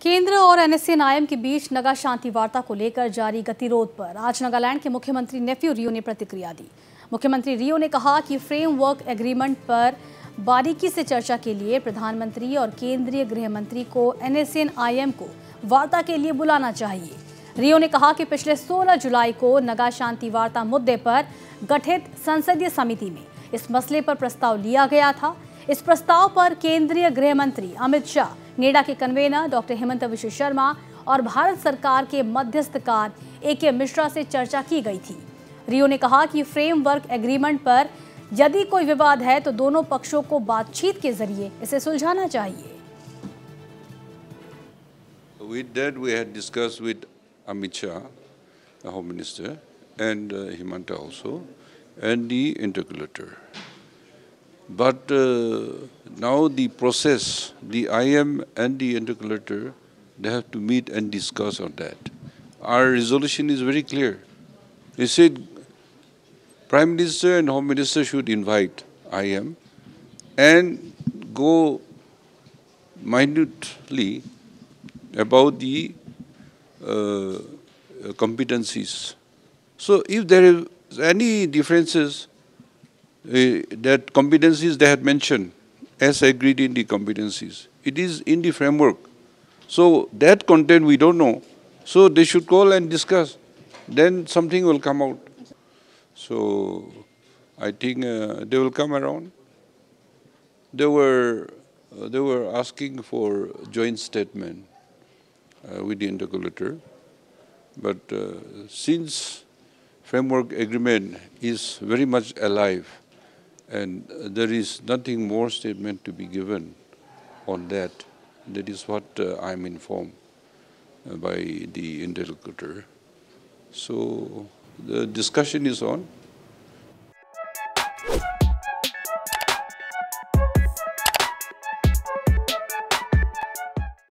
केंद्र और एनएसएनआईएम के बीच नगा शांति वार्ता को लेकर जारी गतिरोध पर। आज नागालैंड के मुख्यमंत्री नेफ्यू रियो ने प्रतिक्रिया दी। मुख्यमंत्री रियो ने कहा कि फ्रेमवर्क एग्रीमेंट पर बारीकी से चर्चा के लिए प्रधानमंत्री और केंद्रीय गृह मंत्री को एनएसएनआईएम को वार्ता के लिए बुलाना चाहिए। रियो ने कहा कि पिछले 16 जुलाई को नगा शांति वार्ता मुद्दे पर गठित संसदीय समिति में इस मसले पर प्रस्ताव लिया गया था। इस प्रस्ताव पर केंद्रीय गृह मंत्री अमित शाह नेडा के कन्वेनर डॉक्टर हेमंत विश्व शर्मा और भारत सरकार के मध्यस्थकार ए के मिश्रा से चर्चा की गई थी रियो ने कहा कि फ्रेमवर्क एग्रीमेंट पर यदि कोई विवाद है तो दोनों पक्षों को बातचीत के ज़रिए इसे सुलझाना चाहिए With that, we had discussed with Amit Shah, the Home Minister, and uh, Himanta also, and the interculator. But uh, now the process, the IM and the interlocutor, they have to meet and discuss on that. Our resolution is very clear. They said Prime Minister and Home Minister should invite IM and go minutely about the uh, competencies. So if there is any differences, that competencies they had mentioned as agreed in the competencies, it is in the framework. So that content we don't know. So they should call and discuss. Then something will come out. So I think uh, they will come around. They were uh, they were asking for joint statement uh, with the interlocutor, but uh, since framework agreement is very much alive, and there is nothing more statement to be given on that. That is what uh, I am informed uh, by the interlocutor. So the discussion is on.